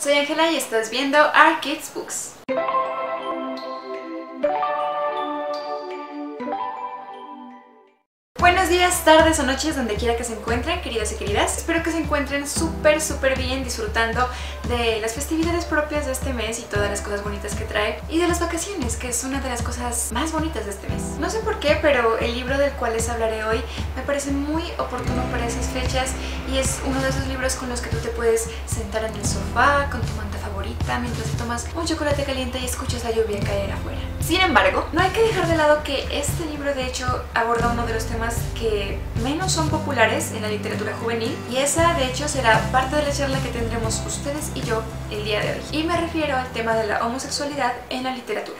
Soy Ángela y estás viendo Arcades Books. Buenos días, tardes o noches, donde quiera que se encuentren, queridos y queridas. Espero que se encuentren súper, súper bien disfrutando de las festividades propias de este mes y todas las cosas bonitas que trae. Y de las vacaciones, que es una de las cosas más bonitas de este mes. No sé por qué, pero el libro del cual les hablaré hoy me parece muy oportuno para esas fechas y es uno de esos libros con los que tú te puedes sentar en el sofá con tu manta favorita mientras tomas un chocolate caliente y escuchas la lluvia caer afuera. Sin embargo, no hay que dejar de lado que este libro de hecho aborda uno de los temas que menos son populares en la literatura juvenil y esa de hecho será parte de la charla que tendremos ustedes y yo el día de hoy. Y me refiero al tema de la homosexualidad en la literatura.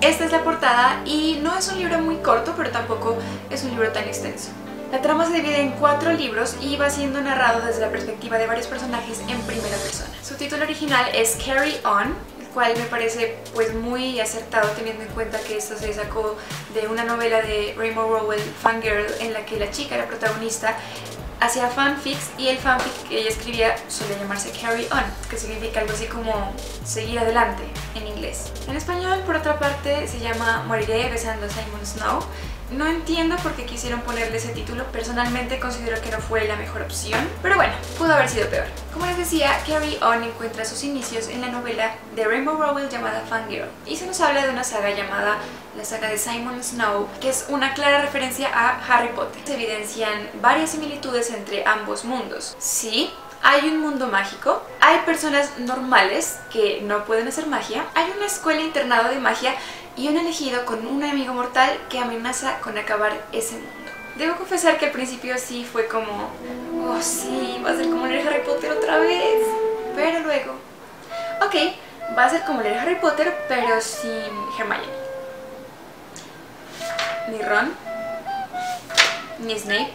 Esta es la portada y no es un libro muy corto, pero tampoco es un libro tan extenso. La trama se divide en cuatro libros y va siendo narrado desde la perspectiva de varios personajes en primera persona. Su título original es Carry On, el cual me parece pues muy acertado teniendo en cuenta que esto se sacó de una novela de Rainbow Rowell, Fangirl, en la que la chica, la protagonista, hacía fanfics y el fanfic que ella escribía suele llamarse Carry On, que significa algo así como seguir adelante en inglés. En español, por otra parte, se llama Moriré besando a Simon Snow no entiendo por qué quisieron ponerle ese título, personalmente considero que no fue la mejor opción, pero bueno, pudo haber sido peor. Como les decía, Carrie On encuentra sus inicios en la novela de Rainbow Rowell llamada Fangirl, y se nos habla de una saga llamada la saga de Simon Snow, que es una clara referencia a Harry Potter. Se evidencian varias similitudes entre ambos mundos. Sí, hay un mundo mágico, hay personas normales que no pueden hacer magia, hay una escuela internado de magia y un elegido con un amigo mortal que amenaza con acabar ese mundo. Debo confesar que al principio sí fue como, oh sí, va a ser como leer Harry Potter otra vez. Pero luego, ok, va a ser como leer Harry Potter pero sin Hermione. Ni Ron, ni Snape,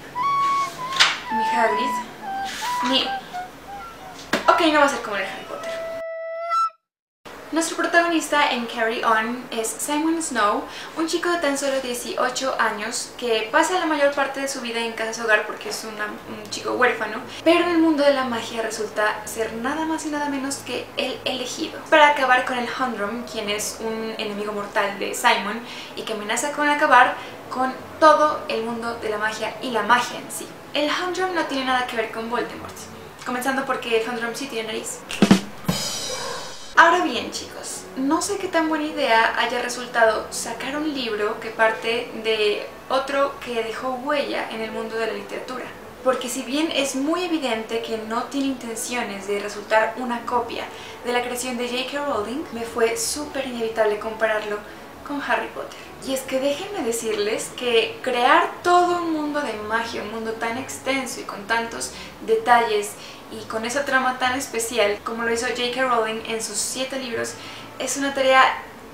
ni Hagrid, ni... Ok, no va a ser como leer Harry Potter. Nuestro protagonista en Carry On es Simon Snow, un chico de tan solo 18 años que pasa la mayor parte de su vida en casa hogar porque es un chico huérfano, pero en el mundo de la magia resulta ser nada más y nada menos que el elegido para acabar con el Humdrum, quien es un enemigo mortal de Simon y que amenaza con acabar con todo el mundo de la magia y la magia en sí. El Humdrum no tiene nada que ver con Voldemort, comenzando porque el Humdrum sí tiene nariz. Ahora bien chicos, no sé qué tan buena idea haya resultado sacar un libro que parte de otro que dejó huella en el mundo de la literatura. Porque si bien es muy evidente que no tiene intenciones de resultar una copia de la creación de J.K. Rowling, me fue súper inevitable compararlo con Harry Potter. Y es que déjenme decirles que crear todo un mundo de magia, un mundo tan extenso y con tantos detalles y con esa trama tan especial como lo hizo J.K. Rowling en sus siete libros, es una tarea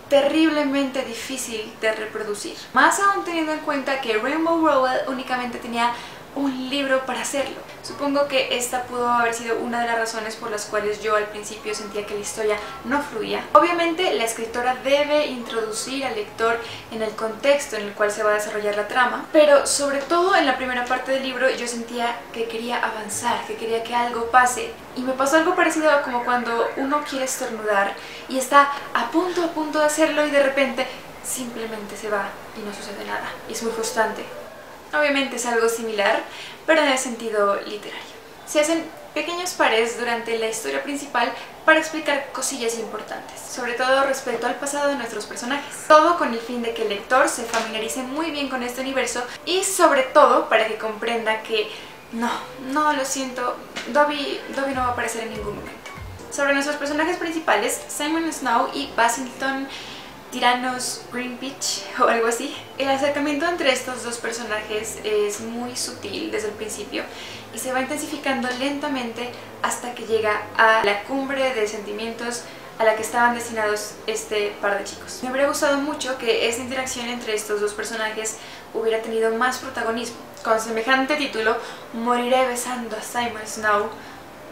terriblemente difícil de reproducir. Más aún teniendo en cuenta que Rainbow Rowell únicamente tenía un libro para hacerlo. Supongo que esta pudo haber sido una de las razones por las cuales yo al principio sentía que la historia no fluía. Obviamente la escritora debe introducir al lector en el contexto en el cual se va a desarrollar la trama, pero sobre todo en la primera parte del libro yo sentía que quería avanzar, que quería que algo pase. Y me pasó algo parecido a como cuando uno quiere estornudar y está a punto, a punto de hacerlo y de repente simplemente se va y no sucede nada. Y es muy frustrante. Obviamente es algo similar, pero en el sentido literario. Se hacen pequeños pares durante la historia principal para explicar cosillas importantes, sobre todo respecto al pasado de nuestros personajes. Todo con el fin de que el lector se familiarice muy bien con este universo y sobre todo para que comprenda que no, no, lo siento, Dobby, Dobby no va a aparecer en ningún momento. Sobre nuestros personajes principales, Simon Snow y Basington Tiranos Green Peach o algo así. El acercamiento entre estos dos personajes es muy sutil desde el principio y se va intensificando lentamente hasta que llega a la cumbre de sentimientos a la que estaban destinados este par de chicos. Me habría gustado mucho que esta interacción entre estos dos personajes hubiera tenido más protagonismo. Con semejante título, Moriré besando a Simon Snow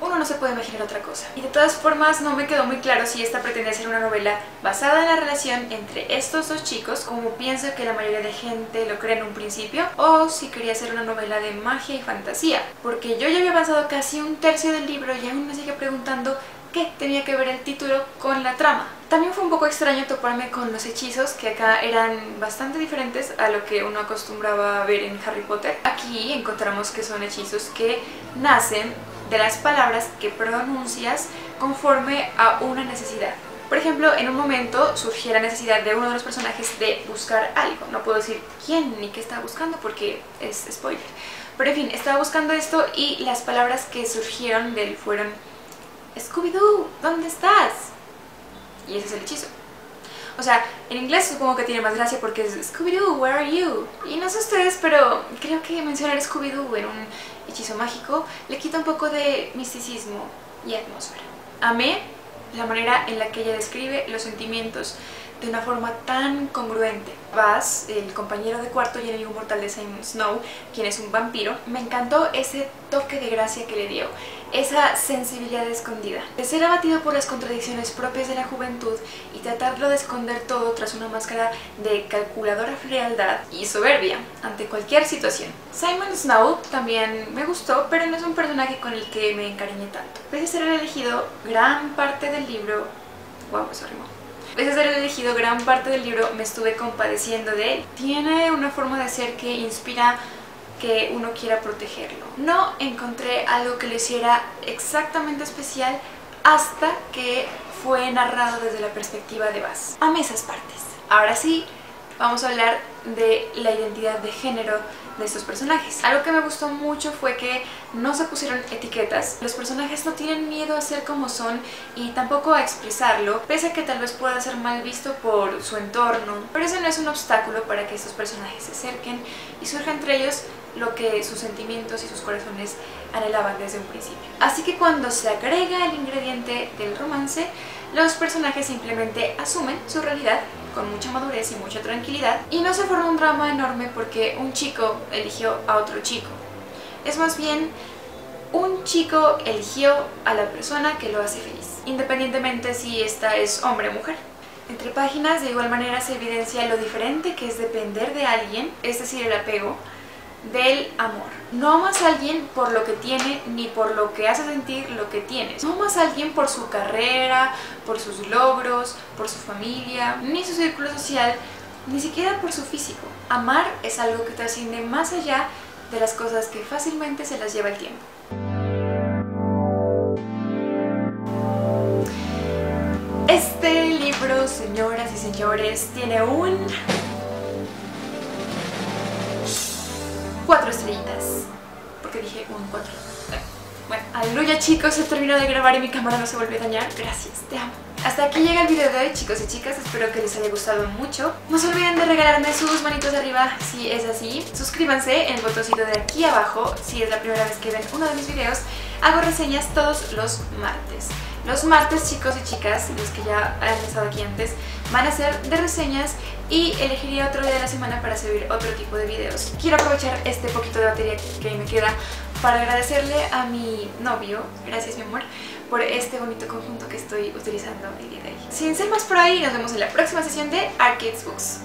uno no se puede imaginar otra cosa. Y de todas formas no me quedó muy claro si esta pretende ser una novela basada en la relación entre estos dos chicos, como pienso que la mayoría de gente lo cree en un principio, o si quería ser una novela de magia y fantasía, porque yo ya había avanzado casi un tercio del libro y aún me sigue preguntando qué tenía que ver el título con la trama. También fue un poco extraño toparme con los hechizos, que acá eran bastante diferentes a lo que uno acostumbraba a ver en Harry Potter. Aquí encontramos que son hechizos que nacen de las palabras que pronuncias conforme a una necesidad. Por ejemplo, en un momento surgía la necesidad de uno de los personajes de buscar algo. No puedo decir quién ni qué estaba buscando porque es spoiler. Pero en fin, estaba buscando esto y las palabras que surgieron de él fueron Scooby-Doo, ¿dónde estás? Y ese es el hechizo. O sea, en inglés supongo que tiene más gracia porque es Scooby-Doo, where are you? Y no sé ustedes, pero creo que mencionar Scooby-Doo en un hechizo mágico le quita un poco de misticismo y atmósfera. Amé la manera en la que ella describe los sentimientos de una forma tan congruente. Bass, el compañero de cuarto y enemigo mortal de Simon Snow, quien es un vampiro, me encantó ese toque de gracia que le dio, esa sensibilidad escondida. De ser abatido por las contradicciones propias de la juventud y tratarlo de esconder todo tras una máscara de calculadora frialdad y soberbia ante cualquier situación. Simon Snow también me gustó, pero no es un personaje con el que me encariñé tanto. Pese a ser elegido gran parte del libro... Wow, eso rimó Pese a ser elegido gran parte del libro, me estuve compadeciendo de él. Tiene una forma de ser que inspira que uno quiera protegerlo. No encontré algo que le hiciera exactamente especial hasta que fue narrado desde la perspectiva de Bass. Amé esas partes. Ahora sí, vamos a hablar de la identidad de género de estos personajes. Algo que me gustó mucho fue que no se pusieron etiquetas. Los personajes no tienen miedo a ser como son y tampoco a expresarlo, pese a que tal vez pueda ser mal visto por su entorno. Pero eso no es un obstáculo para que estos personajes se acerquen y surja entre ellos lo que sus sentimientos y sus corazones anhelaban desde un principio. Así que cuando se agrega el ingrediente del romance, los personajes simplemente asumen su realidad con mucha madurez y mucha tranquilidad y no se forma un drama enorme porque un chico eligió a otro chico. Es más bien un chico eligió a la persona que lo hace feliz, independientemente si esta es hombre o mujer. Entre páginas de igual manera se evidencia lo diferente que es depender de alguien, es decir, el apego, del amor. No amas a alguien por lo que tiene ni por lo que hace sentir lo que tienes. No amas a alguien por su carrera, por sus logros, por su familia, ni su círculo social, ni siquiera por su físico. Amar es algo que trasciende más allá de las cosas que fácilmente se las lleva el tiempo. Este libro, señoras y señores, tiene un un cuatro. Bueno, aleluya chicos, se terminó de grabar y mi cámara no se volvió a dañar. Gracias, te amo. Hasta aquí llega el video de hoy chicos y chicas, espero que les haya gustado mucho. No se olviden de regalarme sus manitos arriba si es así. Suscríbanse en el botoncito de aquí abajo si es la primera vez que ven uno de mis videos. Hago reseñas todos los martes. Los martes, chicos y chicas, los que ya han estado aquí antes, van a ser de reseñas y elegiría otro día de la semana para subir otro tipo de videos. Quiero aprovechar este poquito de batería que me queda para agradecerle a mi novio, gracias mi amor, por este bonito conjunto que estoy utilizando el día de hoy. Sin ser más por ahí, nos vemos en la próxima sesión de Arcades Books.